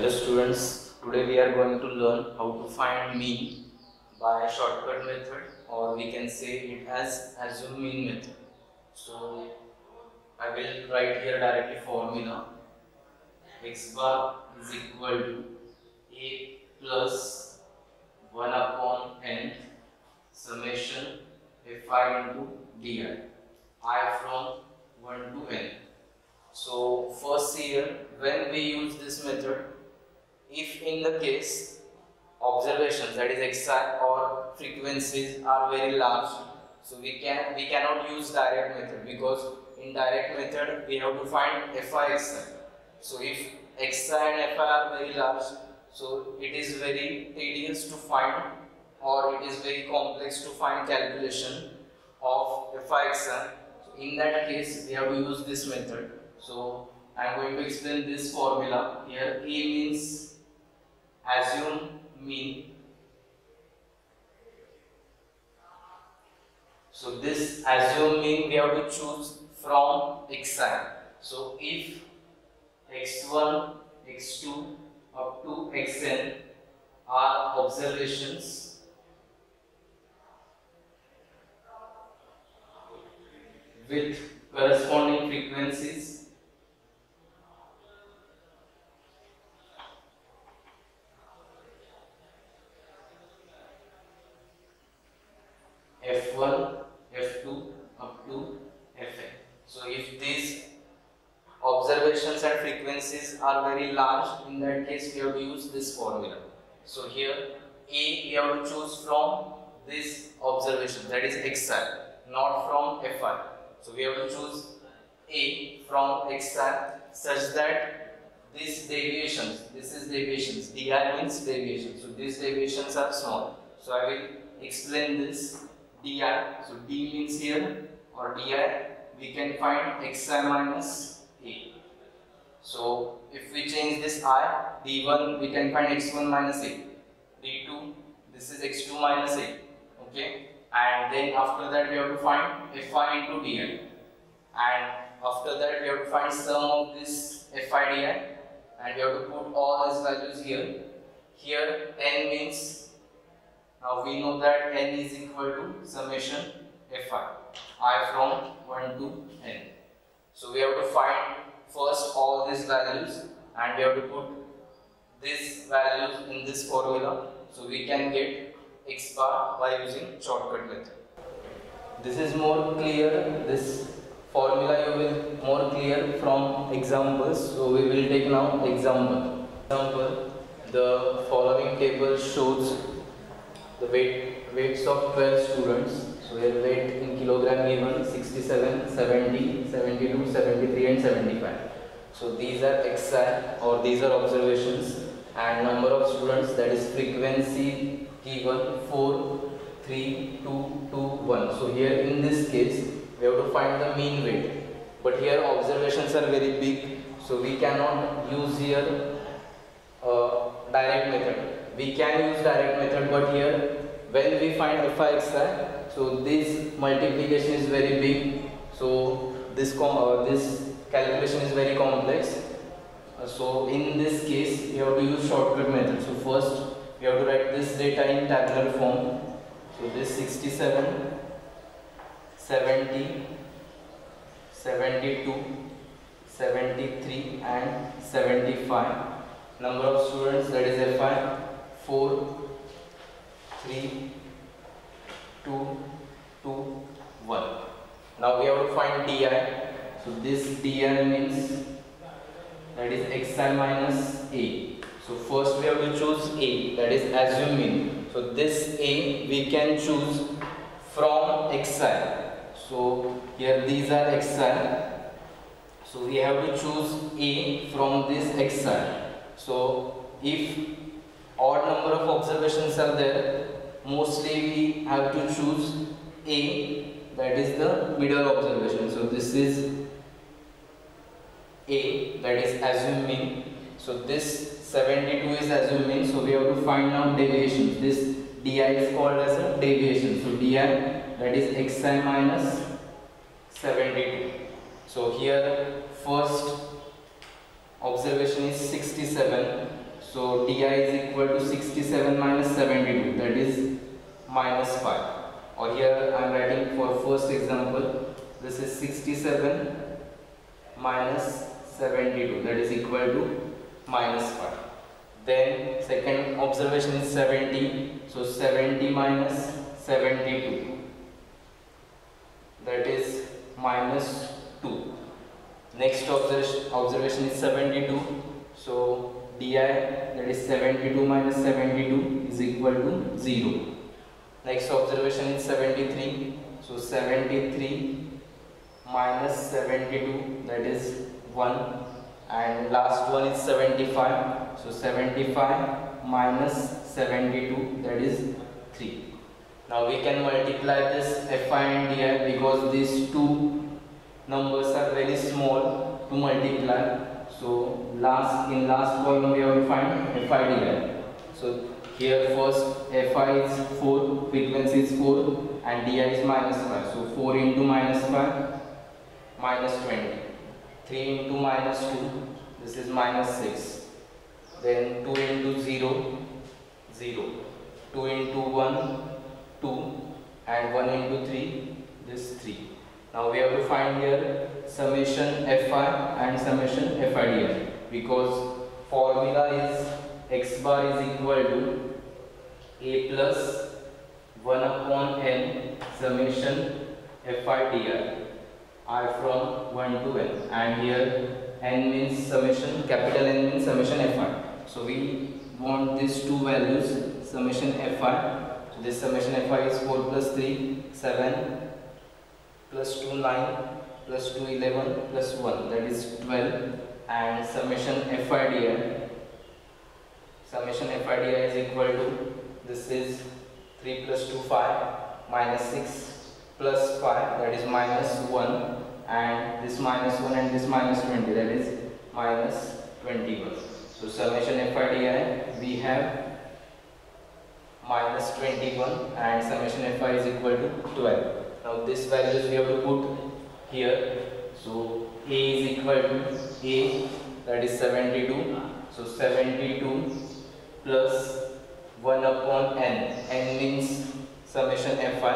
Hello students, today we are going to learn how to find mean by shortcut method or we can say it as assume mean method. So I will write here directly formula x bar is equal to a plus 1 upon n summation fi into di i from 1 to n. So first here when we use this method if in the case observations that is xi or frequencies are very large so we can we cannot use direct method because in direct method we have to find fi xi so if xi and fi are very large so it is very tedious to find or it is very complex to find calculation of fi xi so in that case we have to use this method. So I am going to explain this formula. Here a means assume mean. So this assume mean we have to choose from xi. So if x1, x2 up to xn are observations with corresponding frequencies F1, F2 up to Fn. So if these observations and are very large, in that case we have to use this formula. So here A we have to choose from this observation that is xi, not from fi. So we have to choose A from xi such that these deviations, this is deviations, di means deviation. So these deviations are small. So I will explain this di. So d means here or di we can find xi minus. So if we change this i, d1 we can find x1 minus a. d2 this is x2 minus a. Okay. And then after that we have to find fi into di. And after that we have to find sum of this fi di and we have to put all these values here. Here n means now we know that n is equal to summation fi, i from 1 to n. So we have to find first all these values and we have to put these values in this formula so we can get x bar by using shortcut method. This is more clear, this formula you will more clear from examples. So we will take now example. Example, the following table shows the weight weights of 12 students. So their weight in kilogram given 67, 70, 72, 73 and 75. So these are xi or these are observations and number of students that is frequency given 4, 3, 2, 2, 1. So here in this case we have to find the mean weight. But here observations are very big so we cannot use here uh, direct method we can use direct method but here when we find fi xi so this multiplication is very big. So this uh, this calculation is very complex. Uh, so in this case we have to use shortcut method. So first we have to write this data in tabular form. So this 67 70 72 73 and 75 number of students that is fi 4, 3, 2, 2, 1. Now we have to find di. So this di means that is xi minus a. So first we have to choose a that is assuming. So this a we can choose from xi. So here these are xi. So we have to choose a from this xi. So if odd number of observations are there, mostly we have to choose A that is the middle observation. So this is A that is assuming. So this 72 is assuming. So we have to find out deviations. This di is called as a deviation. So di that is xi minus 72. So here first observation is 67 So di is equal to 67 minus 72 that is minus 5 or here I am writing for first example. This is 67 minus 72 that is equal to minus 5 then second observation is 70 so 70 minus 72 that is minus 2 next observation is 72 so di that is 72 minus 72 is equal to 0 next observation is 73 so 73 minus 72 that is 1 and last one is 75 so 75 minus 72 that is 3 now we can multiply this fi and di because these two numbers are very small to multiply. So last in last column we have to find fi di so here first fi is 4 frequency is 4 and di is minus 5 so 4 into minus 5 minus 20 3 into minus 2 this is minus 6 then 2 into 0 0 2 into 1 2 and 1 into 3 this 3 now we have to find here summation fi and summation fidi because formula is x bar is equal to a plus 1 upon n summation fidi i from 1 to n. And here n means summation capital N means summation fi so we want these two values summation fi so this summation fi is 4 plus 3 7 plus 2 9 plus 2 11 plus 1 that is 12 and summation fidi summation fidi is equal to this is 3 plus 2 5 minus 6 plus 5 that is minus 1 and this minus 1 and this minus 20 that is minus 21. So summation FIDI we have minus 21 and summation FI is equal to 12. Now this values we have to put here. So A is equal to A that is 72. So 72 plus 1 upon n. n means summation Fi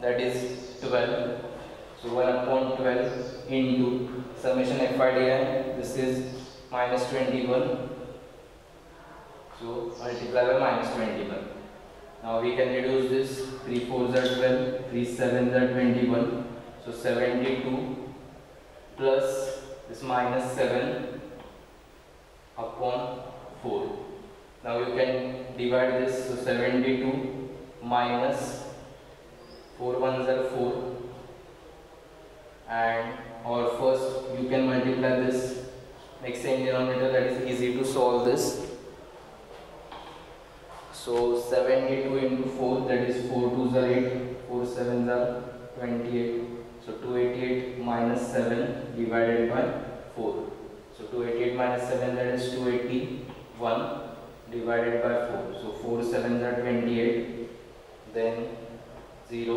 that is 12 so 1 upon 12 into summation FIDI, this is minus 21. So multiply by minus 21. Now we can reduce this 3 4s are 12, 3 7s are 21. So 72 plus this minus 7 upon 4. Now you can divide this. So 72 minus 4 ones are 4 and or first you can multiply this. Mixing denominator that is easy to solve this. So 72 into 4 that is 4 2s are 8 4 7s are 28 so 288 minus 7 divided by 4 so 288 minus 7 that is 281 divided by 4 so 4 7s are 28 then 0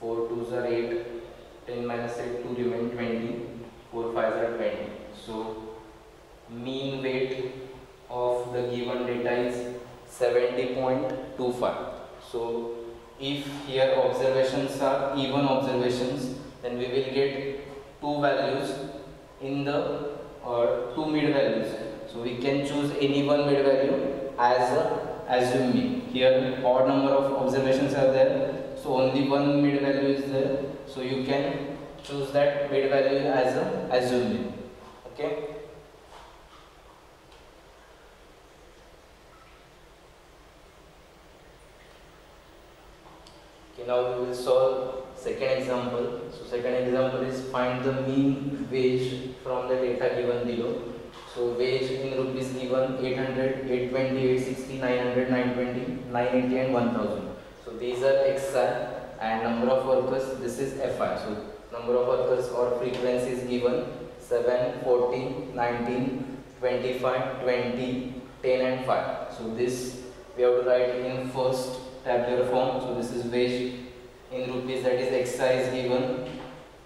4 2s are 8 10 minus 8 2 remain 20 4 5 are 20 so mean weight of the given data is 70.25 so if here observations are even observations then we will get two values in the or two mid values so we can choose any one mid value as a assume mean. Here odd number of observations are there. So only one mid value is there. So you can choose that mid value as a assume okay? Okay now we will solve second example. So second example is find the mean wage from the data given below so wage in rupees given 800 820 860 900 920 980 and 1000 so these are xi and number of workers this is fi so number of workers or frequency is given 7 14 19 25 20 10 and 5 so this we have to write in first tabular form. So this is wage in rupees that is xi is given.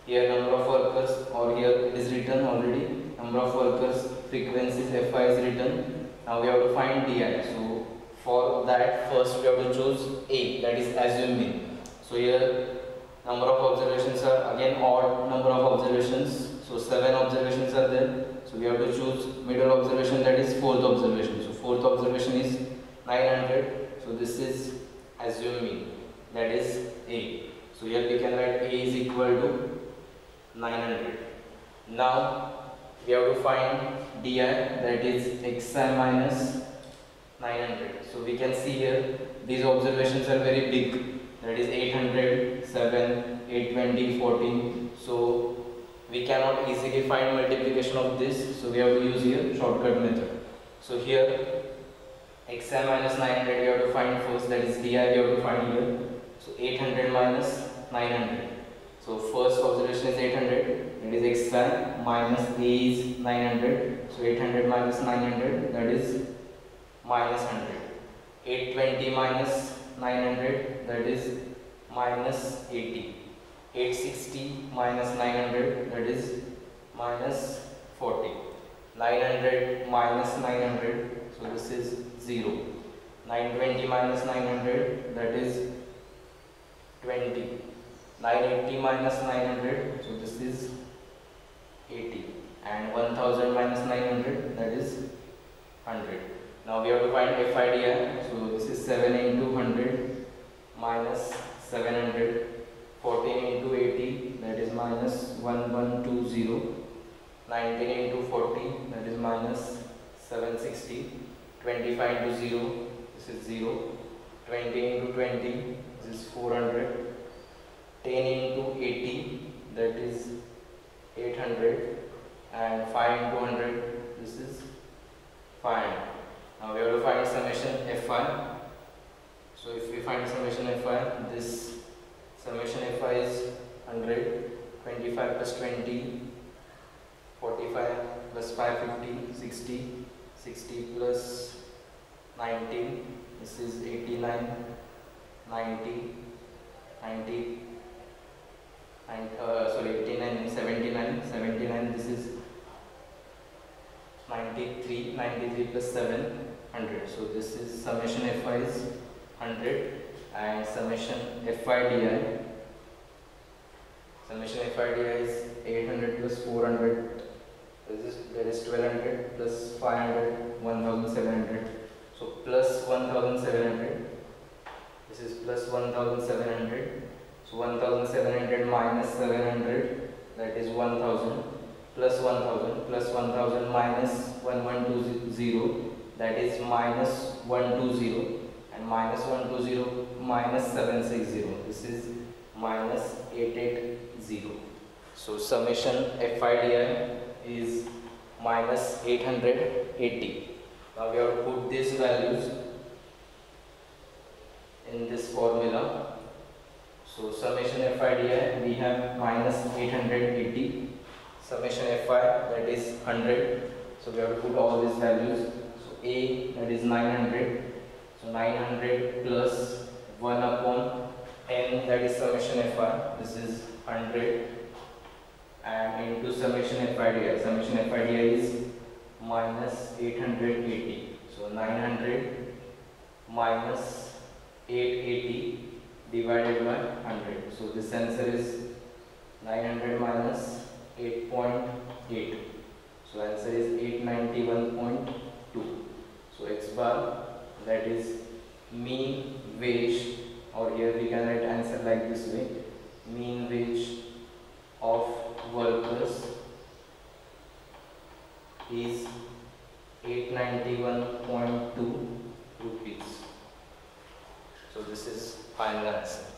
Here number of workers or here it is written already. Number of workers frequencies fi is written. Now we have to find di so for that first we have to choose a that is assume mean so here number of observations are again odd number of observations. So seven observations are there. So we have to choose middle observation that is fourth observation. So fourth observation is 900 so this is assume mean that is a. So here we can write a is equal to 900 now we have to find di that is xi minus 900 so we can see here these observations are very big. That is 800 7 820 14 so we cannot easily find multiplication of this. So we have to use here shortcut method. So here xi minus 900 we have to find first. That is di we have to find here. So 800 minus 900 so first observation is 800 that is xi minus a is 900 so 800 minus 900 that is minus 100 820 minus 900 that is minus 80 860 minus 900 that is minus 40 900 minus 900 so this is 0 920 minus 900 that is 20 980 minus 900 so this is 80 and 1000 minus 900 that is 100 now we have to find FIDI so this is 7 into 100 minus 700 14 into 80 that is minus 1120 19 into 40 that is minus 760 25 into 0 this is 0 20 into 20 this is 400 10 into 80 that is 800 and 5 into 100 this is 5 now we have to find summation fi so if we find summation fi this summation fi is 100 25 plus 20 45 plus 550 60 60 plus 19 this is 89 90 90 and uh, sorry 89 79 79 this is 93 93 plus 7 100 so this is summation fi is 100 and summation fi di summation fi di is 800 plus 400 this is there is 1200 plus 500 1700 so plus 1700 this is plus 1700 so 1700 minus 700 that is 1000 plus 1000 plus 1000 minus 1120 that is minus 120 and minus 120 minus 760 this is minus 880 so summation FIDI is minus 880 now we have to put these values in this formula so summation FIDI we have minus 880 summation Fi that is 100 so we have to put all these values. So A that is 900 so 900 plus 1 upon n that is summation Fi this is 100 and into summation FIDI summation FIDI is minus 880 so 900 minus 880 divided by 100 so this answer is 900 minus 8.8 so answer is 891.2 so x bar that is mean wage or here we can write answer like this way. Mean wage of workers is 891.2 rupees so this is final answer